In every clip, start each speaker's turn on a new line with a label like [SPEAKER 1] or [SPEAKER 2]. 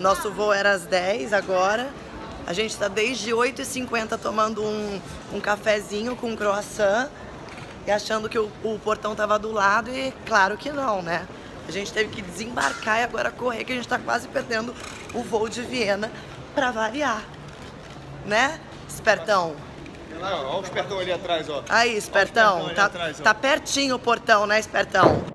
[SPEAKER 1] Nosso voo era às 10 agora. A gente está desde 8h50 tomando um, um cafezinho com um croissant e achando que o, o portão tava do lado e claro que não, né? A gente teve que desembarcar e agora correr que a gente tá quase perdendo o voo de Viena pra variar. Né, espertão?
[SPEAKER 2] Olha o espertão ali atrás, ó.
[SPEAKER 1] Aí, espertão.
[SPEAKER 2] ali
[SPEAKER 1] Tá,
[SPEAKER 2] atrás, ó.
[SPEAKER 1] tá pertinho o portão, né, espertão?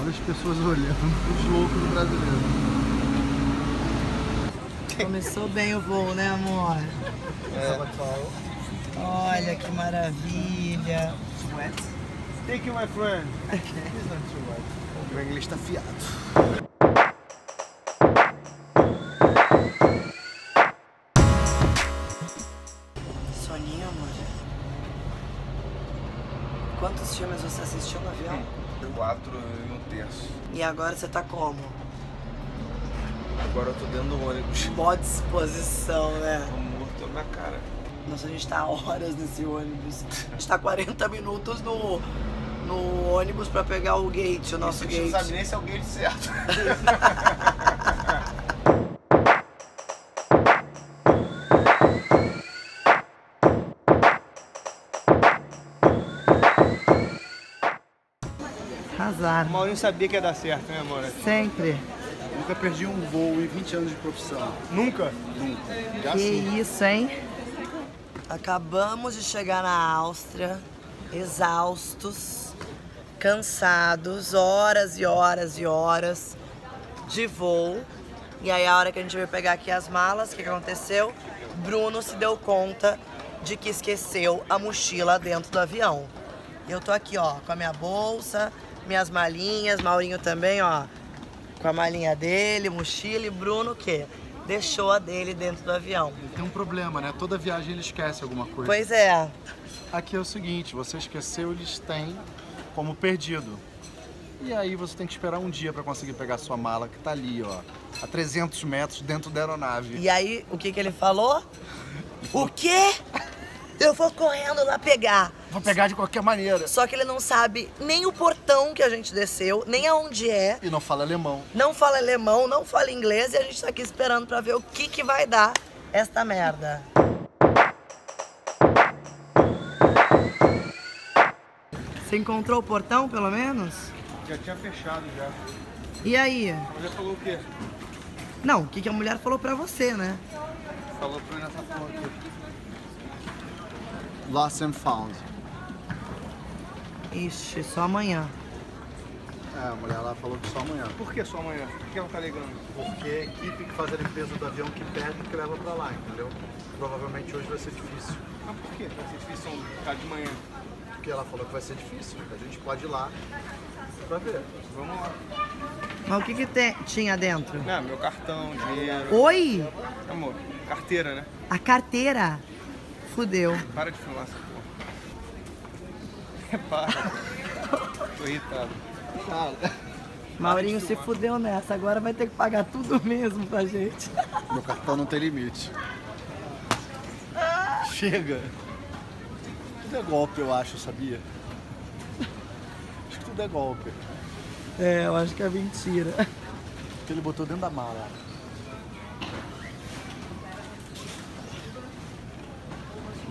[SPEAKER 3] Olha as pessoas olhando os loucos brasileiros.
[SPEAKER 1] Começou bem o voo, né, amor? Olha que maravilha.
[SPEAKER 2] Thank you, my friend.
[SPEAKER 3] O inglês tá fiado.
[SPEAKER 1] Quantos filmes você assistiu no avião?
[SPEAKER 2] Quatro e um terço.
[SPEAKER 1] E agora você tá como?
[SPEAKER 2] Agora eu tô dentro do ônibus.
[SPEAKER 1] Boa disposição, né?
[SPEAKER 2] Tô morto na cara.
[SPEAKER 1] Nossa, a gente tá horas nesse ônibus. A gente tá 40 minutos no, no ônibus pra pegar o gate, o nosso
[SPEAKER 2] A gente não
[SPEAKER 1] gate.
[SPEAKER 2] sabe nem se é o gate certo.
[SPEAKER 1] Azar.
[SPEAKER 2] O Maurinho sabia que ia dar certo, né, amor?
[SPEAKER 1] Sempre.
[SPEAKER 3] Nunca perdi um voo em 20 anos de profissão.
[SPEAKER 2] Nunca?
[SPEAKER 3] Nunca. Já
[SPEAKER 1] Que
[SPEAKER 3] sim.
[SPEAKER 1] isso, hein? Acabamos de chegar na Áustria, exaustos, cansados, horas e horas e horas de voo. E aí a hora que a gente veio pegar aqui as malas, o que, que aconteceu? Bruno se deu conta de que esqueceu a mochila dentro do avião. Eu tô aqui, ó, com a minha bolsa, minhas malinhas, Maurinho também, ó, com a malinha dele, mochila e Bruno o quê? Deixou a dele dentro do avião.
[SPEAKER 3] Tem um problema, né? Toda viagem ele esquece alguma coisa.
[SPEAKER 1] Pois é.
[SPEAKER 3] Aqui é o seguinte, você esqueceu, eles têm como perdido. E aí você tem que esperar um dia pra conseguir pegar sua mala, que tá ali, ó, a 300 metros dentro da aeronave.
[SPEAKER 1] E aí, o que que ele falou? O quê? Eu vou correndo lá pegar.
[SPEAKER 3] Vou pegar de qualquer maneira.
[SPEAKER 1] Só que ele não sabe nem o portão que a gente desceu, nem aonde é.
[SPEAKER 3] E não fala alemão.
[SPEAKER 1] Não fala alemão, não fala inglês e a gente tá aqui esperando pra ver o que que vai dar esta merda. Você encontrou o portão, pelo menos?
[SPEAKER 2] Já tinha fechado já.
[SPEAKER 1] E aí?
[SPEAKER 2] Mas já falou o quê?
[SPEAKER 1] Não, o que, que a mulher falou pra você, né?
[SPEAKER 2] Falou pra mim nessa porra aqui.
[SPEAKER 3] Lost and found.
[SPEAKER 1] Ixi, só amanhã.
[SPEAKER 3] É, a mulher lá falou que só amanhã.
[SPEAKER 2] Por que só amanhã? Por que ela tá ligando?
[SPEAKER 3] Porque a equipe que faz a limpeza do avião que perde que leva pra lá, entendeu? Provavelmente hoje vai ser difícil.
[SPEAKER 2] Mas por que tá difícil ficar de manhã?
[SPEAKER 3] Porque ela falou que vai ser difícil. A gente pode ir lá pra ver.
[SPEAKER 2] Vamos lá.
[SPEAKER 1] Mas o que, que te- tinha dentro?
[SPEAKER 2] Não, meu cartão, dinheiro.
[SPEAKER 1] Oi!
[SPEAKER 2] Amor, carteira, né?
[SPEAKER 1] A carteira. Fudeu.
[SPEAKER 2] Para de filmar essa porra. Para. Tô irritado.
[SPEAKER 1] Maurinho se fudeu nessa. Agora vai ter que pagar tudo mesmo pra gente.
[SPEAKER 3] Meu cartão não tem limite. Chega. Tudo é golpe, eu acho, sabia? Acho que tudo é golpe.
[SPEAKER 1] É, eu acho que é mentira.
[SPEAKER 3] Que ele botou dentro da mala.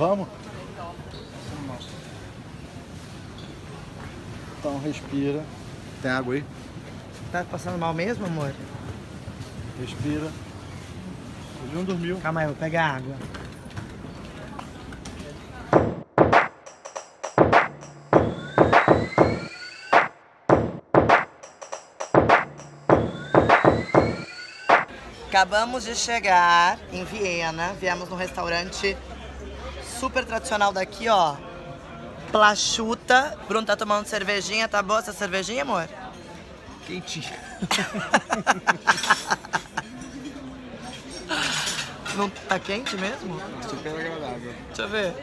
[SPEAKER 3] Vamos? Então respira. Tem água aí?
[SPEAKER 1] Tá passando mal mesmo, amor?
[SPEAKER 3] Respira. Ele não dormiu.
[SPEAKER 1] Calma aí, eu vou pegar água. Acabamos de chegar em Viena. Viemos num restaurante super tradicional daqui, ó. Plachuta. Bruno tá tomando cervejinha. Tá boa essa cervejinha, amor?
[SPEAKER 2] Quentinho.
[SPEAKER 1] Não tá quente mesmo?
[SPEAKER 2] Super agradável.
[SPEAKER 1] Deixa eu ver.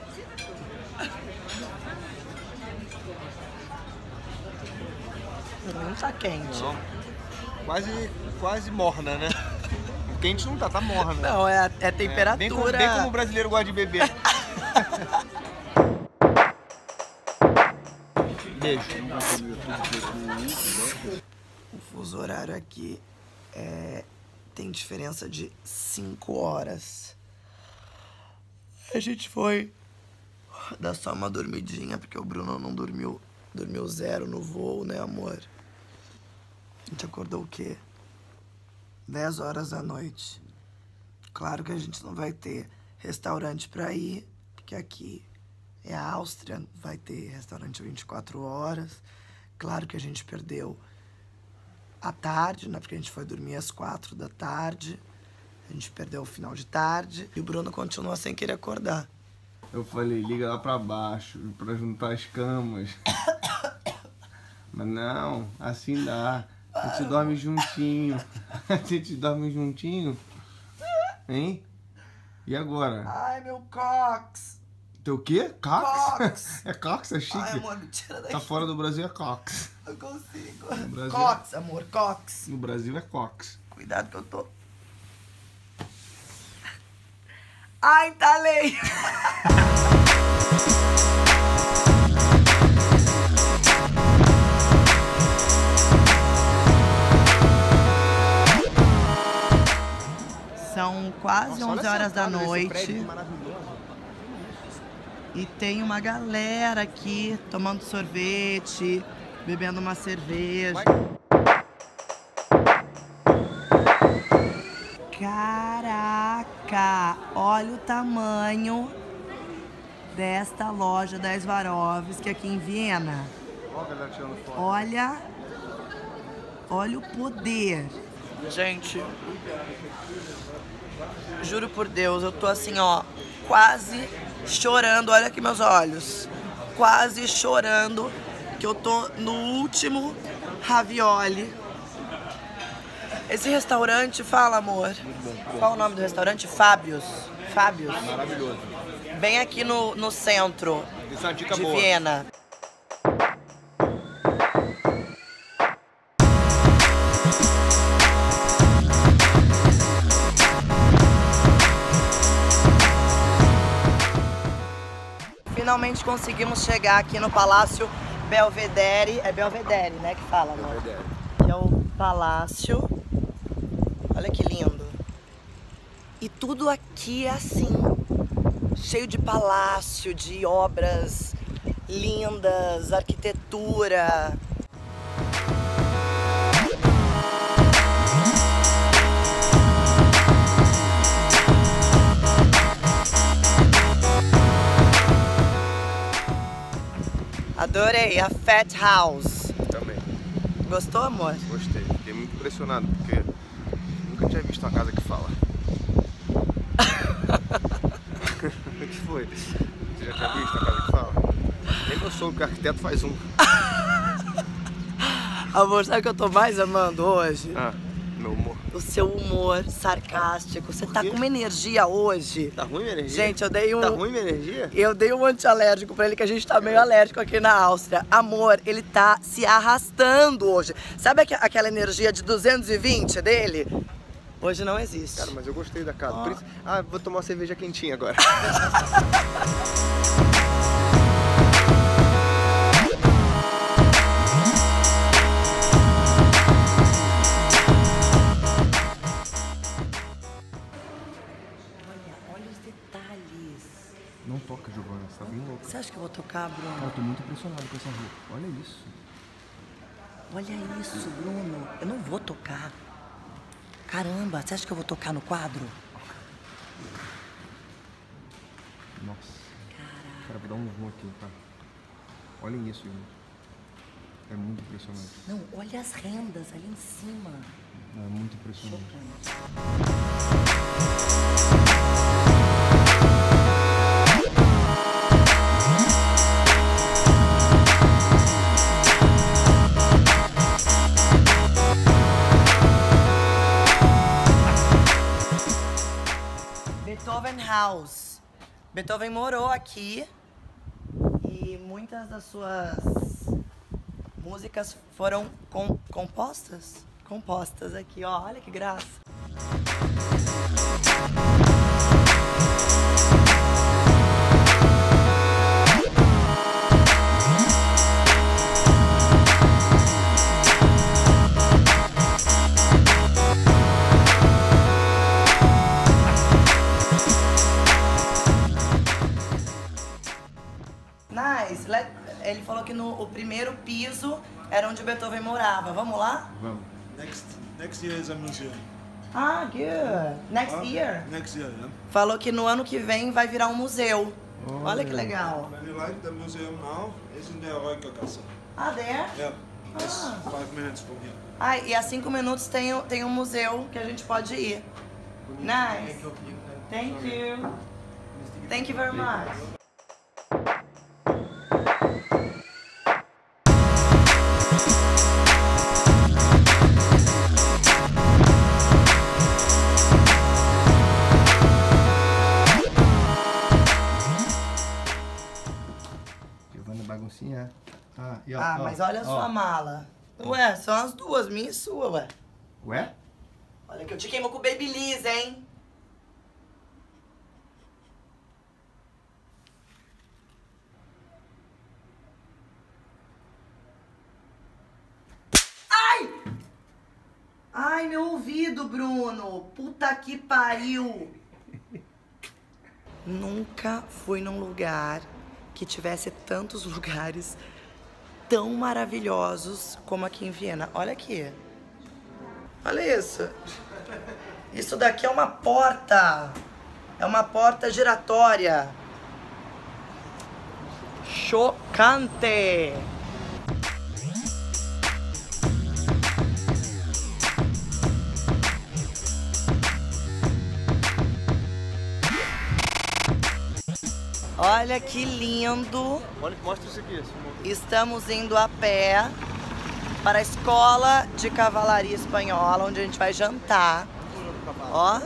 [SPEAKER 1] Não tá quente.
[SPEAKER 2] Não. Quase, quase morna, né? quente não tá, tá morna.
[SPEAKER 1] Não, é, é
[SPEAKER 2] É,
[SPEAKER 1] temperatura.
[SPEAKER 2] bem, como, bem como o brasileiro gosta de beber.
[SPEAKER 1] O fuso horário aqui é, tem diferença de 5 horas. A gente foi dar só uma dormidinha, porque o Bruno não dormiu, dormiu zero no voo, né, amor? A gente acordou o quê? 10 horas da noite. Claro que a gente não vai ter restaurante pra ir, porque aqui é a Áustria, vai ter restaurante 24 horas. Claro que a gente perdeu à tarde, né? Porque a gente foi dormir às quatro da tarde. A gente perdeu o final de tarde. E o Bruno continua sem querer acordar.
[SPEAKER 2] Eu falei, liga lá pra baixo pra juntar as camas. Mas não, assim dá. A gente dorme juntinho. A gente dorme juntinho. Hein? E agora?
[SPEAKER 1] Ai, meu cox!
[SPEAKER 2] Teu quê? Cox?
[SPEAKER 1] Cox.
[SPEAKER 2] É Cox? É chique?
[SPEAKER 1] Ai, amor, tira daqui.
[SPEAKER 2] Tá fora do Brasil é Cox.
[SPEAKER 1] Não consigo.
[SPEAKER 2] Brasil.
[SPEAKER 1] Cox, amor, cox.
[SPEAKER 2] No Brasil é Cox.
[SPEAKER 1] Cuidado que eu tô. Ai, talei! São quase 11 horas da noite. E tem uma galera aqui tomando sorvete, bebendo uma cerveja. Caraca! Olha o tamanho desta loja da Swarovski aqui em Viena. Olha, olha o poder. Gente, juro por Deus, eu tô assim, ó, quase chorando. Olha aqui meus olhos. Quase chorando que eu tô no último ravioli. Esse restaurante, fala amor. Qual o nome do restaurante? Fábios. Fábios.
[SPEAKER 2] Maravilhoso.
[SPEAKER 1] Bem aqui no, no centro
[SPEAKER 2] Isso é uma dica
[SPEAKER 1] de
[SPEAKER 2] boa.
[SPEAKER 1] Viena. Finalmente conseguimos chegar aqui no Palácio Belvedere. É Belvedere, né, que fala, amor?
[SPEAKER 2] Belvedere.
[SPEAKER 1] Que é o palácio. Olha que lindo. E tudo aqui é assim, cheio de palácio, de obras lindas, arquitetura. Adorei a Fat House.
[SPEAKER 2] Também.
[SPEAKER 1] Gostou, amor?
[SPEAKER 2] Gostei. Fiquei muito impressionado, porque nunca tinha visto uma casa que fala. O que foi? Você já tinha visto uma casa que fala? Nem meu sogro, que é arquiteto, faz um.
[SPEAKER 1] Amor, sabe o que eu tô mais amando hoje?
[SPEAKER 2] Ah.
[SPEAKER 1] O seu humor sarcástico. Você tá com uma energia hoje.
[SPEAKER 2] Tá ruim minha energia?
[SPEAKER 1] Gente, eu dei um.
[SPEAKER 2] Tá ruim minha energia?
[SPEAKER 1] Eu dei um antialérgico pra ele, que a gente tá meio alérgico aqui na Áustria. Amor, ele tá se arrastando hoje. Sabe aque- aquela energia de 220 dele? Hoje não existe.
[SPEAKER 2] Cara, mas eu gostei da casa. Por isso- Ah, vou tomar uma cerveja quentinha agora. Não toca, Giovana, você tá bem louco.
[SPEAKER 1] Você acha que eu vou tocar, Bruno?
[SPEAKER 2] Eu tô muito impressionado com essa roupa. Olha isso.
[SPEAKER 1] Olha isso, Bruno. Eu não vou tocar. Caramba, você acha que eu vou tocar no quadro?
[SPEAKER 2] Nossa. Cara, vou dar um zoom aqui, tá? Olhem isso, gente. É muito impressionante.
[SPEAKER 1] Não, olha as rendas ali em cima.
[SPEAKER 2] É muito impressionante.
[SPEAKER 1] Chocante. Beethoven morou aqui e muitas das suas músicas foram com- compostas? Compostas aqui, ó. Olha que graça. Onde Beethoven morava. Vamos lá?
[SPEAKER 2] Vamos.
[SPEAKER 4] Next next year is a museum.
[SPEAKER 1] Ah, good. Next
[SPEAKER 4] Huh?
[SPEAKER 1] year.
[SPEAKER 4] Next year, yeah.
[SPEAKER 1] Falou que no ano que vem vai virar um museu. Olha que legal.
[SPEAKER 4] When you like the museum now, is in the Reukergasse.
[SPEAKER 1] Ah, there?
[SPEAKER 4] Yeah. It's
[SPEAKER 1] Ah.
[SPEAKER 4] five minutes from here.
[SPEAKER 1] Ah, e a cinco minutos tem, tem um museu que a gente pode ir. Nice. Thank you. Thank you very much.
[SPEAKER 2] Ah, e ó,
[SPEAKER 1] Ah,
[SPEAKER 2] ó,
[SPEAKER 1] mas olha a
[SPEAKER 2] ó.
[SPEAKER 1] sua mala. Ué, são as duas, minha e sua, ué.
[SPEAKER 2] Ué?
[SPEAKER 1] Olha que eu te queimo com o Babyliss, hein? Ai! Ai, meu ouvido, Bruno. Puta que pariu. Nunca fui num lugar que tivesse tantos lugares tão maravilhosos como aqui em Viena. Olha aqui. Olha isso. Isso daqui é uma porta. É uma porta giratória. Chocante. Olha que lindo.
[SPEAKER 2] Mostra isso aqui.
[SPEAKER 1] Estamos indo a pé para a Escola de Cavalaria Espanhola, onde a gente vai jantar. Ó.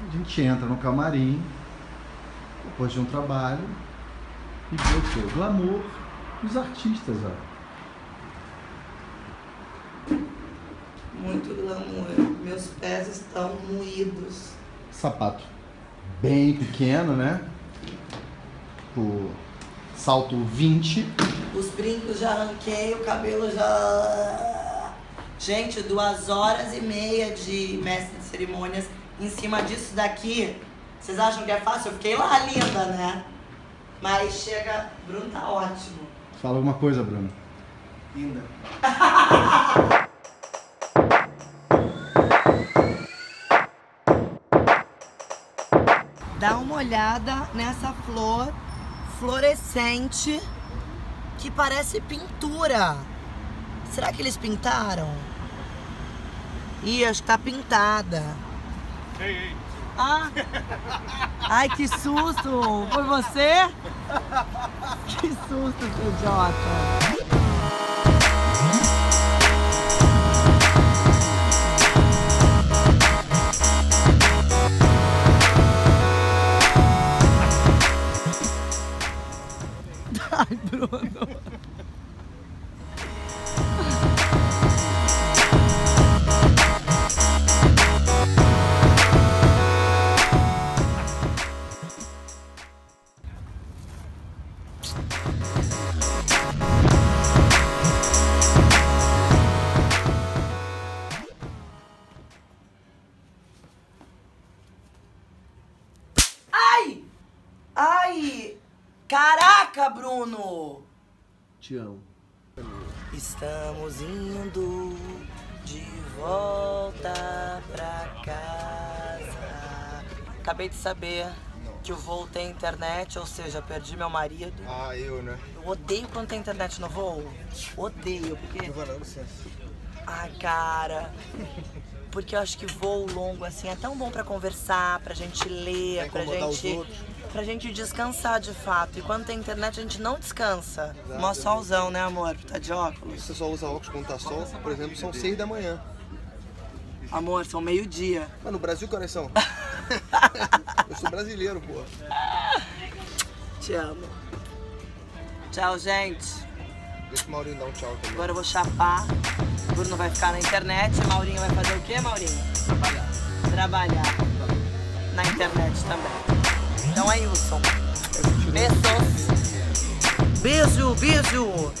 [SPEAKER 5] A gente entra no camarim, depois de um trabalho, e vê o? O glamour dos artistas, ó.
[SPEAKER 1] Muito glamour. Meus pés estão moídos.
[SPEAKER 5] Sapato bem pequeno, né? O salto 20.
[SPEAKER 1] Os brincos já arranquei, o cabelo já. Gente, duas horas e meia de mestre de cerimônias em cima disso daqui. Vocês acham que é fácil? Eu fiquei lá linda, né? Mas chega. Bruno tá ótimo.
[SPEAKER 5] Fala alguma coisa, Bruno.
[SPEAKER 2] Linda.
[SPEAKER 1] Dá uma olhada nessa flor fluorescente que parece pintura. Será que eles pintaram? Ih, acho que tá pintada. Ah! Ai, que susto! Foi você? Que susto, seu idiota! Ai, Bruno.
[SPEAKER 2] Te amo.
[SPEAKER 1] Estamos indo de volta pra casa. Acabei de saber que o voo tem internet, ou seja, perdi meu marido.
[SPEAKER 2] Ah, eu, né?
[SPEAKER 1] Eu odeio quando tem internet no voo. Odeio, porque. Ai, cara. Porque eu acho que voo longo, assim, é tão bom pra conversar, pra gente ler, pra gente pra gente descansar de fato. E quando tem internet, a gente não descansa. Mó solzão, né, amor? Tá de óculos.
[SPEAKER 2] Você só usa óculos quando tá sol, por exemplo, são seis da manhã.
[SPEAKER 1] Amor, são meio-dia.
[SPEAKER 2] Mas no Brasil, que são? Eu sou brasileiro, pô.
[SPEAKER 1] Te amo. Tchau, gente.
[SPEAKER 2] Deixa o Maurinho dar um tchau também.
[SPEAKER 1] Agora eu vou chapar. O Bruno vai ficar na internet. O Maurinho vai fazer o quê, Maurinho?
[SPEAKER 2] Trabalhar.
[SPEAKER 1] Trabalhar. Na internet também. Não é Wilson. Beijos. Beijo, beijo.